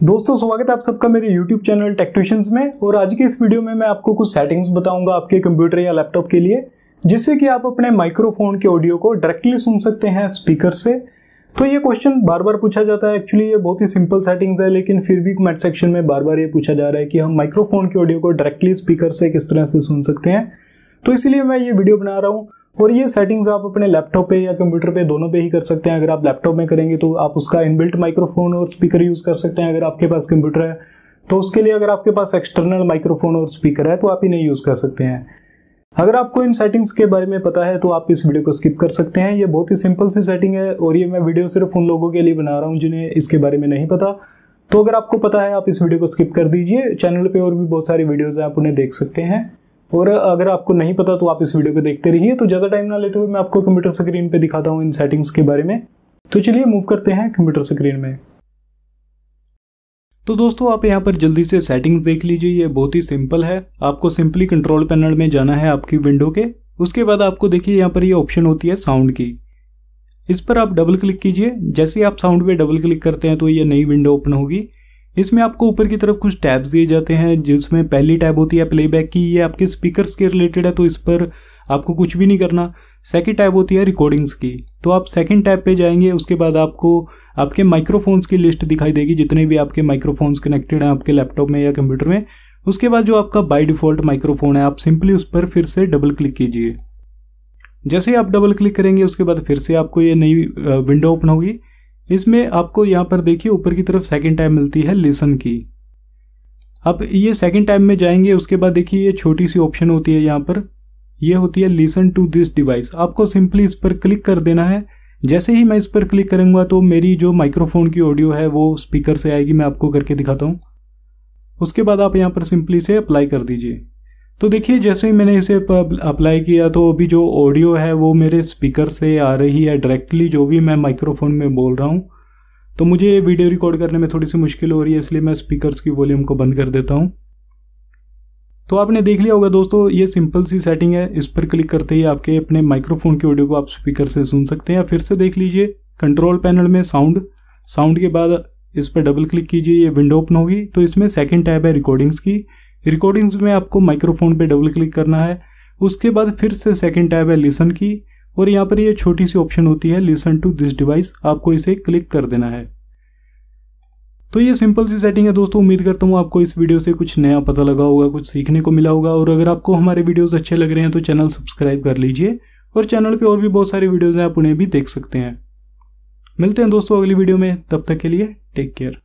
दोस्तों, स्वागत है आप सबका मेरे YouTube चैनल टेक्ट्यूशंस में। और आज की इस वीडियो में मैं आपको कुछ सेटिंग्स बताऊँगा आपके कंप्यूटर या लैपटॉप के लिए, जिससे कि आप अपने माइक्रोफोन के ऑडियो को डायरेक्टली सुन सकते हैं स्पीकर से। तो ये क्वेश्चन बार बार पूछा जाता है। एक्चुअली ये बहुत ही सिंपल सेटिंग्स है, लेकिन फिर भी कमेंट सेक्शन में बार बार ये पूछा जा रहा है कि हम माइक्रोफोन के ऑडियो को डायरेक्टली स्पीकर से किस तरह से सुन सकते हैं। तो इसीलिए मैं ये वीडियो बना रहा हूँ। और ये सेटिंग्स आप अपने लैपटॉप पे या कंप्यूटर पे दोनों पे ही कर सकते हैं। अगर आप लैपटॉप में करेंगे तो आप उसका इनबिल्ट माइक्रोफोन और स्पीकर यूज़ कर सकते हैं। अगर आपके पास कंप्यूटर है तो उसके लिए अगर आपके पास एक्सटर्नल माइक्रोफोन और स्पीकर है तो आप इन्हें यूज़ कर सकते हैं। अगर आपको इन सेटिंग्स के बारे में पता है तो आप इस वीडियो को स्किप कर सकते हैं। ये बहुत ही सिंपल सी सेटिंग है और ये मैं वीडियो सिर्फ़ उन लोगों के लिए बना रहा हूँ जिन्हें इसके बारे में नहीं पता। तो अगर आपको पता है, आप इस वीडियो को स्किप कर दीजिए। चैनल पे और भी बहुत सारी वीडियोस हैं, आप उन्हें देख सकते हैं। और अगर आपको नहीं पता तो आप इस वीडियो को देखते रहिए। तो ज़्यादा टाइम ना लेते हुए मैं आपको कंप्यूटर स्क्रीन पे दिखाता हूँ इन सेटिंग्स के बारे में। तो चलिए मूव करते हैं कंप्यूटर स्क्रीन में। तो दोस्तों, आप यहाँ पर जल्दी से सेटिंग्स देख लीजिए। ये बहुत ही सिंपल है। आपको सिंपली कंट्रोल पैनल में जाना है आपकी विंडो के। उसके बाद आपको देखिए यहाँ पर ये ऑप्शन होती है साउंड की। इस पर आप डबल क्लिक कीजिए। जैसे ही आप साउंड पे डबल क्लिक करते हैं तो ये नई विंडो ओपन होगी। इसमें आपको ऊपर की तरफ़ कुछ टैब्स दिए जाते हैं, जिसमें पहली टैब होती है प्लेबैक की, ये आपके स्पीकर्स के रिलेटेड है तो इस पर आपको कुछ भी नहीं करना। सेकेंड टैब होती है रिकॉर्डिंग्स की तो आप सेकेंड टैब पे जाएँगे, उसके बाद आपको आपके माइक्रोफोन्स की लिस्ट दिखाई देगी, जितने भी आपके माइक्रोफोन्स कनेक्टेड हैं आपके लैपटॉप में या कंप्यूटर में। उसके बाद जो आपका बाय डिफ़ॉल्ट माइक्रोफोन है, आप सिंपली उस पर फिर से डबल क्लिक कीजिए। जैसे ही आप डबल क्लिक करेंगे, उसके बाद फिर से आपको ये नई विंडो ओपन होगी। इसमें आपको यहाँ पर देखिए, ऊपर की तरफ़ सेकंड टाइम मिलती है लिसन की। अब ये सेकंड टाइम में जाएँगे, उसके बाद देखिए, ये छोटी सी ऑप्शन होती है यहाँ पर। ये होती है लिसन टू दिस डिवाइस आपको सिंपली इस पर क्लिक कर देना है। जैसे ही मैं इस पर क्लिक करूँगा तो मेरी जो माइक्रोफोन की ऑडियो है, वो स्पीकर से आएगी। मैं आपको करके दिखाता हूँ। उसके बाद आप यहाँ पर सिंपली से अप्लाई कर दीजिए। तो देखिए, जैसे ही मैंने इसे अप्लाई किया तो अभी जो ऑडियो है, वो मेरे स्पीकर से आ रही है डायरेक्टली जो भी मैं माइक्रोफोन में बोल रहा हूँ। तो मुझे वीडियो रिकॉर्ड करने में थोड़ी सी मुश्किल हो रही है, इसलिए मैं स्पीकर्स की वॉल्यूम को बंद कर देता हूँ। तो आपने देख लिया होगा दोस्तों, ये सिंपल सी सेटिंग है। इस पर क्लिक करते ही आपके अपने माइक्रोफोन की ऑडियो को आप स्पीकर से सुन सकते हैं। या फिर से देख लीजिए कंट्रोल पैनल में साउंड साउंड के बाद इस पर डबल क्लिक कीजिए, ये विंडो ओपन होगी। तो इसमें सेकंड टैब है रिकॉर्डिंग्स की। रिकॉर्डिंग्स में आपको माइक्रोफोन पे डबल क्लिक करना है। उसके बाद फिर से सेकंड टैब है लिसन की और यहाँ पर ये छोटी सी ऑप्शन होती है लिसन टू दिस डिवाइस आपको इसे क्लिक कर देना है। तो ये सिंपल सी सेटिंग है दोस्तों, उम्मीद करता हूँ आपको इस वीडियो से कुछ नया पता लगा होगा, कुछ सीखने को मिला होगा और अगर आपको हमारे वीडियोस अच्छे लग रहे हैं तो चैनल सब्सक्राइब कर लीजिए और चैनल पे और भी बहुत सारे वीडियोस हैं, आप उन्हें भी देख सकते हैं। मिलते हैं दोस्तों अगली वीडियो में, तब तक के लिए टेक केयर